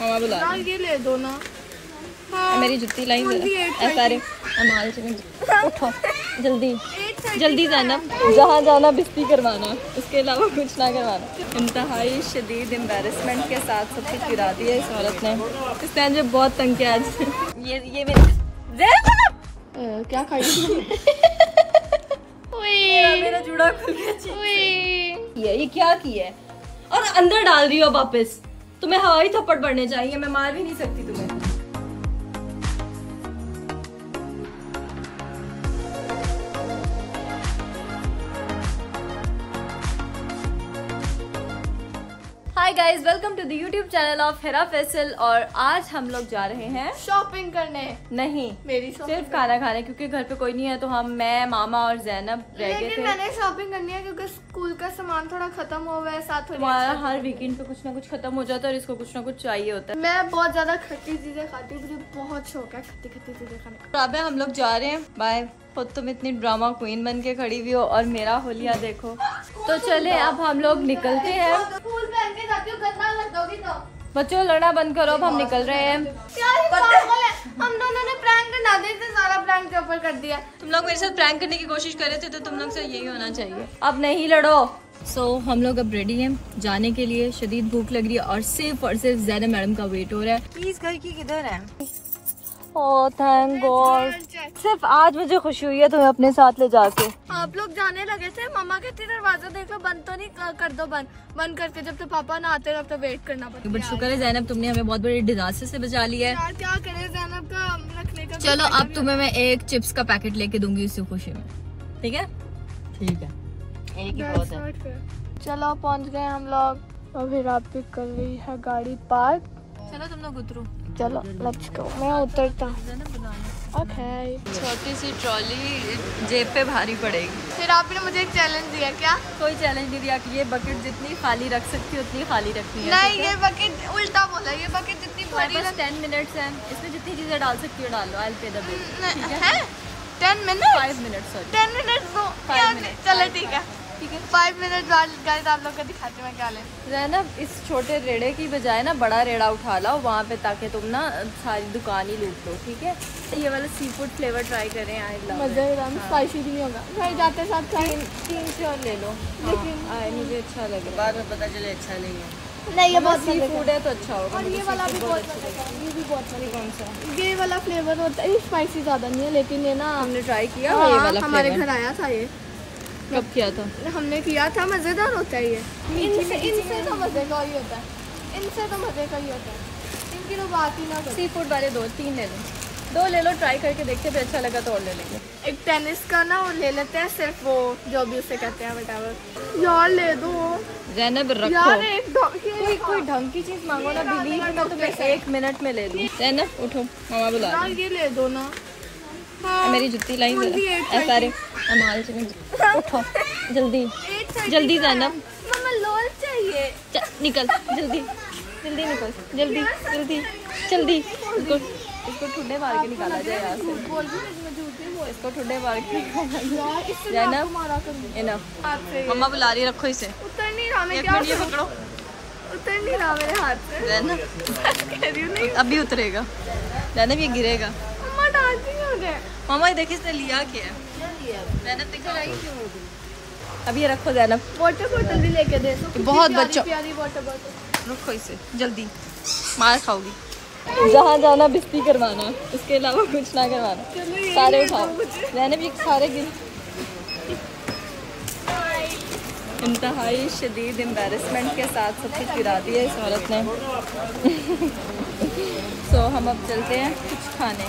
मामा बुला हाँ। ये ले दो ना। रहे। मेरी जुत्ती लाई Only eight ऐसा रे अमाल से उठो जल्दी जल्दी जाना जहाँ जाना बिस्ती करवाना उसके अलावा कुछ ना करवाना। इंतहाई शदीद एम्बेरसमेंट के साथ सब कुछ गिरा दिया इस औरत ने। इसने मुझे बहुत तंग किया आज। ये ये मेरे! क्या खाई? मेरा मेरा जुड़ा खुल गया ये ये क्या किया है? और अंदर डाल रही हो वापस। तुम्हें हवाई थप्पड़ पड़ने चाहिए मैं मार भी नहीं सकती तुम्हें। Guys welcome to the YouTube channel of Hera Faisal और आज हम लोग जा रहे हैं शॉपिंग करने। नहीं मेरी सिर्फ़ खाना खाने क्योंकि घर पे कोई नहीं है तो हम मैं मामा और जैनब रह गए थे। मैंने शॉपिंग करनी है क्योंकि स्कूल का सामान थोड़ा खत्म हो गया है साथ हमारा हर वीकेंड पे कुछ ना कुछ खत्म हो जाता है और इसको कुछ ना कुछ चाहिए होता है। मैं बहुत ज़्यादा खट्टी चीज़ें खाती हूँ मुझे बहुत शौक है खट्टी खट्टी चीज़ें खाने का। अब हम लोग जा रहे हैं। बाय खुद तुम इतनी ड्रामा क्वीन बन के खड़ी हुई हो और मेरा होलिया देखो। तो चले अब हम लोग निकलते हैं। स्कूल पहन के जाती हूँ गंदा लग दोगी तो। बच्चों लड़ना बंद करो अब हम निकल रहे हैं। हम दोनों ने प्रैंक करना दे से सारा प्रैंक के ऊपर कर दिया। तुम लोग मेरे साथ प्रैंक करने की कोशिश कर रहे थे तो तुम लोग से यही होना चाहिए। अब नहीं लड़ो। सो so, हम लोग अब रेडी हैं जाने के लिए। शदीद भूख लग रही है और सिर्फ़ और सिर्फ़ जैनब मैडम का वेट हो रहा है। प्लीज़ घर की किधर है? थैंक गॉड सिर्फ़ आज मुझे खुशी हुई है तुम्हें अपने साथ ले जाके। आप लोग जाने लगे थे? मम्मा कहती दरवाज़ा देख लो बंद तो नहीं कर- दो बंद। बंद करके जब तक पापा ना आते तब तक वेट करना पड़ता बट शुक्र है जैनब तुमने हमें बहुत बड़े डिजास्टर से बचा लिया है। यार क्या करें? जैनब का रखने का चलो अब तुम्हें मैं एक चिप्स का पैकेट लेके दूँगी इसी खुशी में। ठीक है? ठीक है। एक ही बहुत है। चलो पहुँच गए हम लोग। और फिर आप पिक कर रही है गाड़ी पार्क चलो तुम लोग उतरो। चलो लेट्स गो मैं उतरता ओके छोटी सी ट्रॉली जेब पे भारी पड़ेगी। फिर आपने मुझे एक चैलेंज दिया क्या? कोई चैलेंज नहीं दिया कि ये बकेट जितनी खाली रख सकती है उतनी खाली रखनी है नहीं ये बकेट उल्टा बोला ये बकेट जितनी हमारे भरी पास टेन मिनट्स हैं। इसमें जितनी चीज़ें डाल सकती हो डालो आई पे द बिल है? Ten minute five minute sorry ten minute चलो ठीक है। ठीक है। फाइव मिनट बाद गाइस आप लोग को दिखाती हूँ क्या ले। जैनब इस छोटे रेड़े की बजाय ना बड़ा रेड़ा उठा लाओ वहाँ पे ताकि तुम ना सारी दुकान ही लूट लो ठीक है? ये वाला सी फ़ूड फ्लेवर ट्राई करें आई लव मज़ेदार स्पाइसी भी नहीं होगा। भाई जाते साथ तीन ले लो। लेकिन- हाँ, आए मुझे अच्छा लग है। बाद में पता चले अच्छा नहीं है। नहीं ये बहुत सी फ़ूड है तो अच्छा होगा और ये वाला भी बहुत अच्छा है, ये भी बहुत मज़े कौन सा। ये वाला फ्लेवर होता है स्पाइसी ज़्यादा नहीं है लेकिन ये ना हमने ट्राई किया? हाँ, ये वाला हमारे घर आया था ये। कब किया था? हमने किया था मज़ेदार होता है ये। इनसे इनसे तो मज़े का ही होता है। इनसे तो मज़े का ही होता है। इनकी तो बात ही ना करो। सी फ़ूड वाले दो तीन ले लो। दो ले लो ट्राई करके देखते फिर अच्छा लगा तो और ले लेंगे। एक टेनिस का ना वो ले लेते हैं सिर्फ़ वो जो भी उसे कहते हैं वटावर यार ले दो। जैनब रखो। यार एक कोई कोई ढंग की चीज़ मांगो ना बिलीव मैं तुम्हें एक मिनट में ले लूँ। जैनब उठो। मामा बुला ये ले दो ना। हाँ। मेरी जुत्ती लाई Only eight ऐसा रे अमाल से उठो जल्दी। जल्दी जैनब लोल चाहिए। निकल जल्दी। जल्दी निकल जल्दी जल्दी। जल्दी इसको इसको ठुड्डे मार के निकाला जाए यहाँ से। इसको ठुड्डे मार के जैनब। इनफ मम्मा बुला रही रखो इसे। उतर नहीं रहा मैं क्या ये? पकड़ो। उतर नहीं रहा मेरे हाथ से। जैनब अभी उतरेगा। जैनब ये गिरेगा। मम्मा डांटती क्यों? मुझे मामा ये देखिए इसने लिया क्या है? अब ये रखो जैनब। वाटर बोतल भी लेके दे दो बहुत बच्चों- प्यारी वाटर बोतल रखो इसे जल्दी। मार खाओगी जहाँ जाना बिस्ती करवाना। उसके अलावा कुछ ना करवाना। सारे उठाओ। मैंने भी सारे गिर। इंतहाई शदीद एम्बेरसमेंट के साथ सब कुछ गिरा दिया इस औरत ने। सो हम अब चलते हैं कुछ खाने।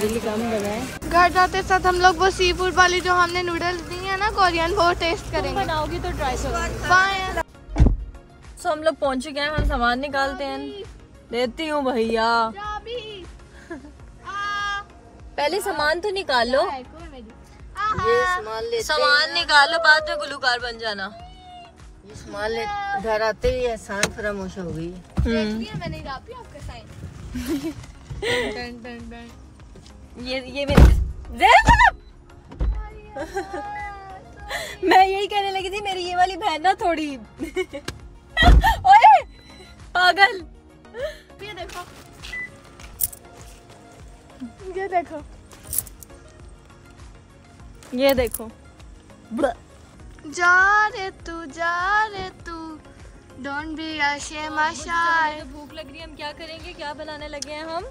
बिजली कम बनाए घर जाते साथ हम लोग वो सी फ़ूड वाली जो हमने नूडल्स दी है ना कोरियन वो टेस्ट करेंगे। बनाओगी तो ट्राई करो। सो हम लोग पहुँच चुके हैं हम सामान निकालते हैं। देती हूँ भैया। पहले सामान तो निकाल। लो ये सामान निकालो बाद में गुलूकार बन जाना। ये सामान ले घर आते ही एहसान फरामोश हो गई। मैंने रापी आपका साइन ये ये मेरे मैं यही कहने लगी थी, मेरी ये वाली बहन ना थोड़ी ओए, पागल। ये देखो। ये देखो। ये देखो। जा रे तू, जा रे तू। डोंट बी अशेम shy भूख लग रही है हम क्या करेंगे? क्या बनाने लगे हैं हम?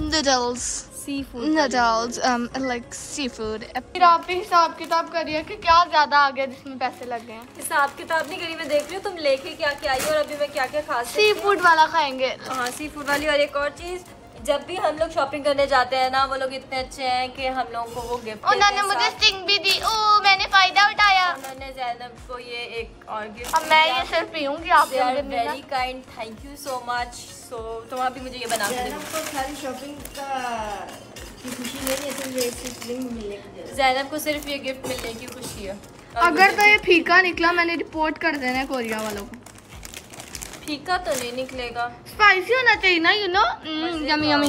Noodles seafood noodles um like seafood. फिर आप भी हिसाब किताब करिए कि क्या ज़्यादा आ गया जिसमें पैसे लग गए हिसाब किताब नहीं करी मैं देख रही हूँ तुम लेके क्या क्या आई हो और अभी मैं क्या क्या खा सकती सी फ़ूड वाला खाएँगे। हाँ सी फ़ूड वाली और एक और चीज़ जब भी हम लोग शॉपिंग करने जाते हैं ना वो लोग इतने अच्छे हैं कि हम लोगों को वो गिफ्ट उन्होंने मुझे स्टिंग भी दी। ओ मैंने फ़ायदा उठाया। उन्होंने जैनब को ये एक और गिफ्ट अब मैं ये सिर्फ़ पीऊँगी आप लोग very kind thank you so much so तुम अभी मुझे ये बना के सारी शॉपिंग का की खुशी नहीं है सिर्फ़ एक सिबलिंग मिलने की जैनब को सिर्फ़ ये गिफ्ट मिलने की खुशी है। अगर तो ये फीका निकला मैंने रिपोर्ट कर देना है कोरिया वालों को। फीका तो नहीं निकलेगा। स्पाइसी होना चाहिए ना यू नो यमी यमी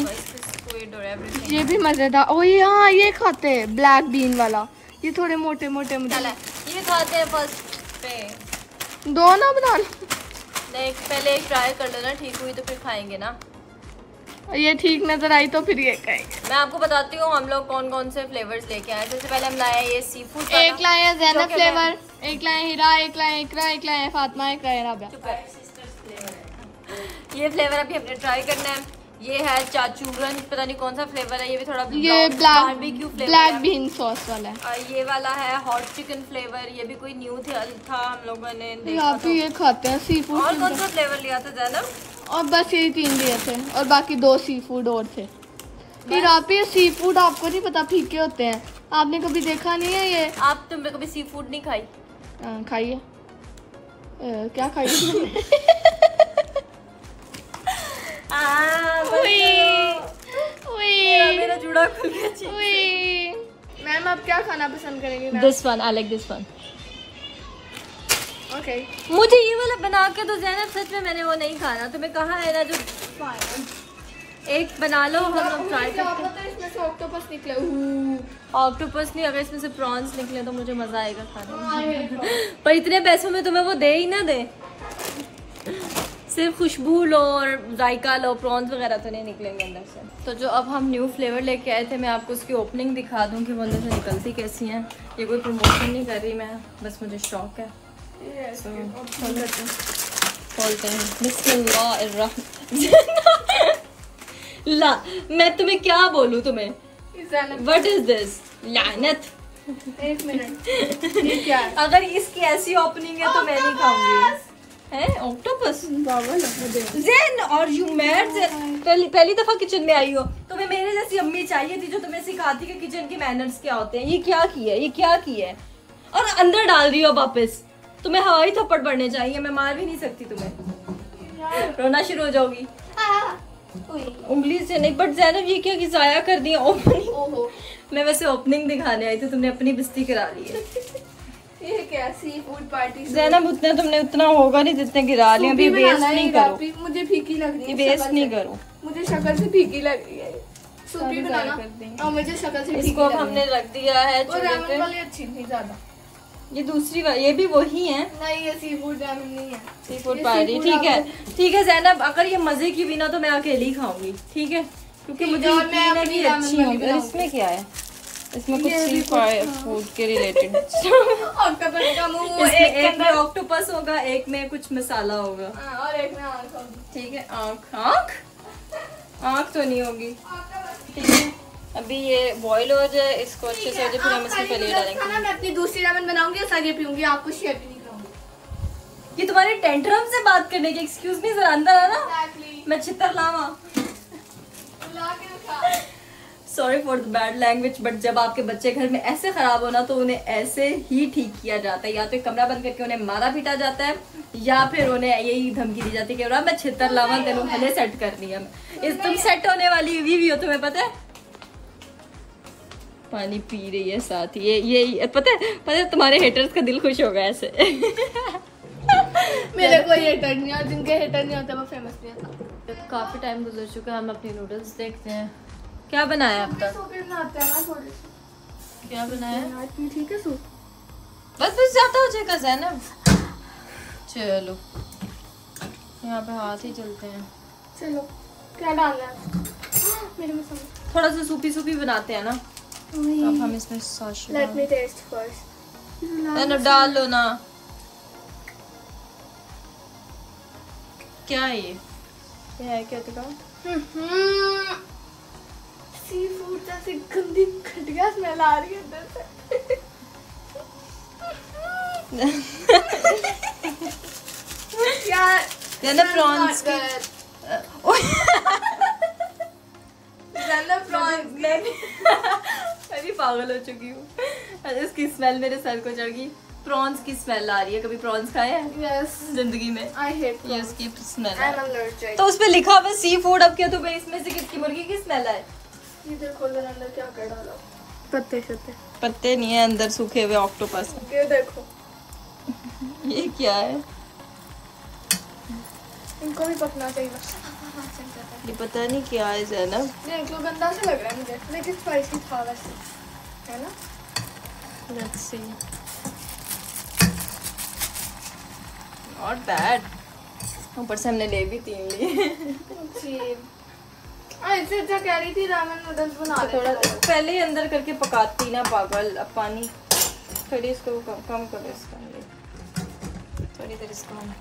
ये भी मज़ेदार। ओ हाँ ये खाते हैं ब्लैक बीन वाला। ये थोड़े मोटे मोटे मुझे ये खाते हैं फ़र्स्ट पे। दो ना बना लो। नहीं पहले एक ट्राई कर लेना ठीक हुई तो फिर खाएँगे ना। ये ठीक नज़र आई तो फिर ये कहेंगे मैं आपको बताती हूँ हम लोग कौन कौन से फ्लेवर्स लेके आए सबसे पहले हम लाए ये सी फ़ूड एक लाए जो जैनब फ्लेवर एक लाए हीरा एक लाए इकरा एक लाए फातिमा एक लाए राबिया ये फ्लेवर अभी हमने ट्राई करना है। ये है चाचूरन पता नहीं कौन सा फ्लेवर है ये भी थोड़ा ये ब्लैक ब्लैक बीन सॉस वाला है। और ये वाला है हॉट चिकन फ्लेवर ये भी कोई न्यू था, था हम लोगों ने देखा था ये खाते हैं सी फ़ूड और कौन सा फ्लेवर लिया था जैनब और बस यही तीन लिए थे और बाकी दो सी फ़ूड और थे। फिर आप ये सी फ़ूड आपको नहीं पता फीके होते हैं। आपने कभी देखा नहीं है ये? आप तुमने कभी सी फ़ूड नहीं खाई? अ, खाइए क्या खाइए मैम आप क्या खाना पसंद करेंगे this one I like this one okay मुझे ये वाला बना के तो जैनब सच में मैंने वो नहीं खाना तुम्हें कहा है ना जो एक बना लो हम लोग ट्राई करते पता इसमें से ऑक्टोपस निकले। ऑक्टोपस नहीं अगर इसमें से प्रॉन्स निकले तो मुझे मज़ा आएगा खाने में। पर इतने पैसों में तुम्हें वो दे ही ना दे। सिर्फ़ खुशबू लो और जायका लो प्रॉन्स वगैरह तो नहीं निकलेंगे अंदर से। तो जो अब हम न्यू फ्लेवर लेके आए थे मैं आपको उसकी ओपनिंग दिखा दूँ कि वो अंदर से निकलती कैसी हैं। ये कोई प्रमोशन नहीं कर रही मैं बस मुझे शौक है। हैं। खोलते हैं। ला मैं तुम्हें क्या बोलूँ तुम्हें? वट इज़ दिस लानत। एक मिनट। ये क्या अगर इसकी ऐसी ओपनिंग है तो मैं नहीं खाऊँगी। ऑक्टोपस जेन और यू मैड पहली पहली दफ़ा किचन में आई हो। तुम्हें मेरे जैसी अम्मी चाहिए थी जो तुम्हें सिखाती कि किचन के मैनर्स क्या होते हैं। ये क्या की है? ये क्या की है? और अंदर डाल रही हो वापस। तुम्हें हवाई थप्पड़ पड़ने चाहिए मैं मार भी नहीं सकती तुम्हें। रोना शुरू हो जाओगी। उंगली से नहीं बट जैनब ये क्या कि जाया कर दिया ओपनिंग मैं वैसे ओपनिंग दिखाने आई थी तुमने अपनी बिस्ती करा ली है। ये फ़ूड पार्टी जैनब उतने तुमने उतना होगा नहीं जितने गिरा लिया अभी वेस्ट नहीं करो। मुझे फीकी लग रही है वेस्ट नहीं करो। मुझे शक्ल से फीकी लग रही है। सूपी बनाना। और मुझे शक्ल से इसको अब हमने रख दिया है है और रामन वाली अच्छी नहीं ज़्यादा। ये दूसरी वा- ये भी वही है। नहीं ये सी फ़ूड नहीं है। सी फ़ूड ठीक है। ठीक है जैनब अगर ये मज़े की बिना तो मैं अकेली खाऊँगी ठीक है? क्योंकि मुझे है, है अच्छी। इसमें क्या है? इसमें कुछ सी भी फ़ूड के रिलेटेड ऑक्टोपस का मुँह एक में अंदर- ऑक्टोपस होगा एक में कुछ मसाला होगा। हाँ, और एक में आँख होगी। ठीक है आँख आँख आँख तो नहीं होगी। ठीक है अभी ये बॉईल हो जाए इसको अच्छे से हो जाए फिर हम इसमें पनीर डालेंगे। मैं अपनी दूसरी रामन बनाऊँगी और सागे पीऊँगी आपको शेयर भी नहीं करूँगी। ये तुम्हारे टेंट्रम से बात करने की एक्सक्यूज मी जरा अंदर आना मैं चित्तर लावा। के। Sorry for the bad language but जब आपके बच्चे घर में ऐसे खराब होना तो उन्हें ऐसे ही ठीक किया जाता है। या तो एक कमरा बंद करके उन्हें मारा पीटा जाता है या फिर उन्हें यही धमकी दी जाती है कि मैं छितर लावा तेनों हले सेट करनी है। इस तुम सेट होने वाली हुई भी हो तुम्हें पता है? पानी पी रही है साथ ही। ये ये पता है पता है तुम्हारे हेटर्स का दिल खुश होगा ऐसे। मेरे कोई हेटर नहीं और जिनके हेटर नहीं होते वो फ़ेमस नहीं होता। काफ़ी टाइम गुजर चुका है हम अपने नूडल्स देखते हैं। क्या बनाया अब तक? सूप बनाते ना थोड़ी सी। क्या बनाया? ठीक है सूप बस बस जाता हो जाएगा जैनब। चलो। यहाँ पे हाथ ही चलते हैं। चलो क्या डालना है? मेरे मसाले थोड़ा सा सूपी सूपी बनाते हैं ना। अब हम इसमें sauce let me taste first डाल लो ना। क्या है ये? ये है क्या दिखाओ सी जैसी गंदी घटिया स्मेल आ रही है अंदर से। यार ना प्रॉन्स की प्रॉन्स मैं भी पागल हो चुकी हूँ। इसकी स्मेल मेरे सर को चढ़ गई प्रॉन्स की स्मेल आ रही है। कभी प्रॉन्स खाए हैं? यस ज़िंदगी में। आई हेट ये उसकी स्मेल तो उसपे लिखा हुआ सी फ़ूड अब क्या तुम्हें इसमें से किसकी मुर्गी की स्मेल है? ये देखो अंदर अंदर क्या कर डाला? पत्ते शत्ते पत्ते नहीं है अंदर सूखे हुए ऑक्टोपस ये देखो। ये क्या है? इनको भी पकना चाहिए। ये पता नहीं क्या है जैनब। देख लो गंदा से लग रहा है मुझे? लेकिन स्पाइसी था वैसे है ना? Let's see. Not bad. ऊपर से हमने ले भी तीन लिए। हाँ इससे अच्छा कह रही थी रामेन नूडल्स बना थोड़ा पहले ही अंदर करके पकाती ना पागल अब पानी। थोड़ी इसको कम, कम करो इसका थोड़ी देर इसको हम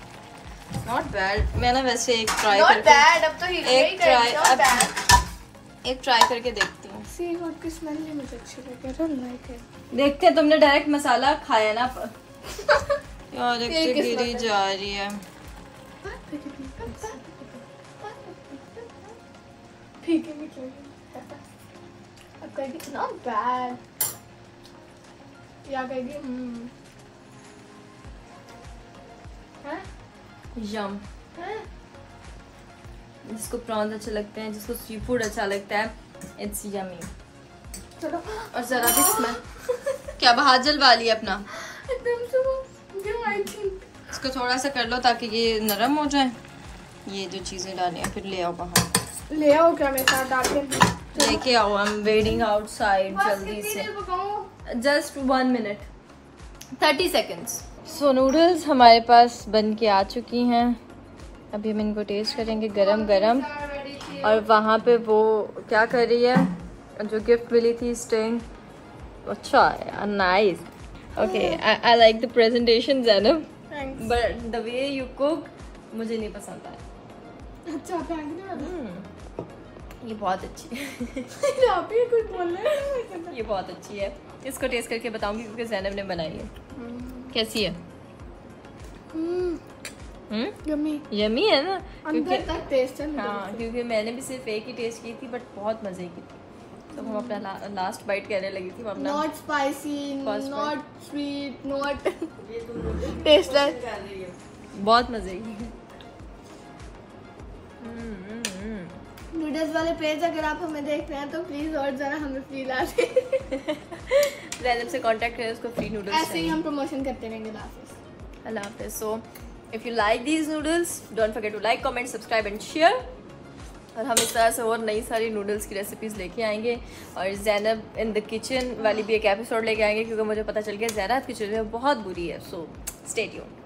नॉट बैड मैं ना वैसे एक ट्राई नॉट करके बैड अब तो एक try- अब- एक ट्राई करके देखती हूँ। सी फ़ूड की स्मेल नहीं मुझे अच्छी लगी डोंट लाइक इट देखते हैं तुमने डायरेक्ट मसाला खाया ना? यार एक गिरी जा रही है। कहेगी नॉट बैड या कहेगी हम्म. यम जिसको प्रॉन्स अच्छे लगते हैं जिसको सी फ़ूड अच्छा लगता है इट्स यमी चलो। और जरा भी स्मेल क्या अब हाथ जलवा लिया अपना? इसको थोड़ा सा कर लो ताकि ये नरम हो जाए। ये जो चीज़ें डाली हैं फिर ले आओ बाहर। ले आओ क्या मेरे साथ डाल के। लेके आओ आई एम वेटिंग आउटसाइड जल्दी से। Just one minute thirty seconds so noodles हमारे पास बन के आ चुकी हैं। अभी हम इनको टेस्ट करेंगे गरम गरम और वहाँ पे वो क्या कर रही है? जो गिफ्ट मिली थी स्टिंग अच्छा है nice okay I like the presentation Zainab but the way you cook मुझे नहीं पसंद आया। अच्छा थैंक यू हम्म, बहुत अच्छी है। आप ही कुछ बोल रहे हैं ये बहुत अच्छी है। इसको टेस्ट करके बताऊँगी क्योंकि जैनब ने बनाई है। कैसी है? हम्म। यम्मी। यमी है ना? अंदर क्योंकि तक टेस्ट है हाँ क्योंकि मैंने भी सिर्फ़ एक ही टेस्ट की थी बट बहुत मज़े की थी। तो हम अपना ला, लास्ट बाइट कहने लगी थी अपना not spicy not sweet not tasteless बहुत मज़े की हम्म। वाले पेज अगर आप हमें देख रहे हैं तो प्लीज़ और जरा हमें फ्री ला दें जैनब से कांटेक्ट करें उसको फ्री नूडल्स ऐसे ही हम प्रमोशन करते रहेंगे Allah Hafiz. So, if you like these noodles, don't forget to like, comment, subscribe and share. और हम इस तरह से और नई सारी नूडल्स की रेसिपीज़ लेके आएँगे और जैनब इन द किचन वाली भी एक एपिसोड लेके आएँगे क्योंकि मुझे पता चल गया जैनब किचन में बहुत बुरी है सो स्टे ट्यून्ड